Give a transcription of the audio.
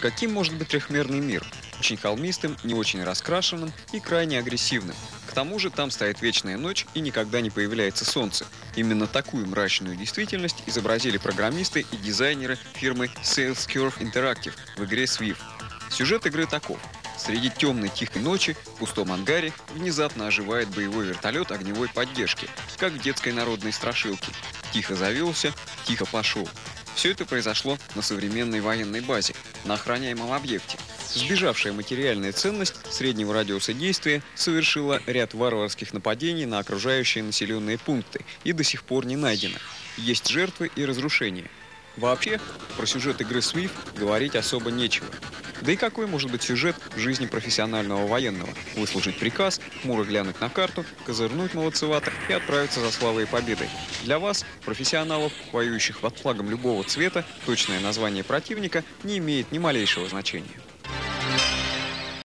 Каким может быть трехмерный мир? Очень холмистым, не очень раскрашенным и крайне агрессивным. К тому же там стоит вечная ночь и никогда не появляется солнце. Именно такую мрачную действительность изобразили программисты и дизайнеры фирмы Sales Curve Interactive в игре Swift. Сюжет игры таков. Среди темной тихой ночи в пустом ангаре внезапно оживает боевой вертолет огневой поддержки, как в детской народной страшилке. Тихо завелся, тихо пошел. Все это произошло на современной военной базе, на охраняемом объекте. Сбежавшая материальная ценность среднего радиуса действия совершила ряд варварских нападений на окружающие населенные пункты и до сих пор не найдена. Есть жертвы и разрушения. Вообще, про сюжет игры Swift говорить особо нечего. Да и какой может быть сюжет в жизни профессионального военного? Выслужить приказ, хмуро глянуть на карту, козырнуть молодцевато и отправиться за славой и победой. Для вас, профессионалов, воюющих под флагом любого цвета, точное название противника не имеет ни малейшего значения.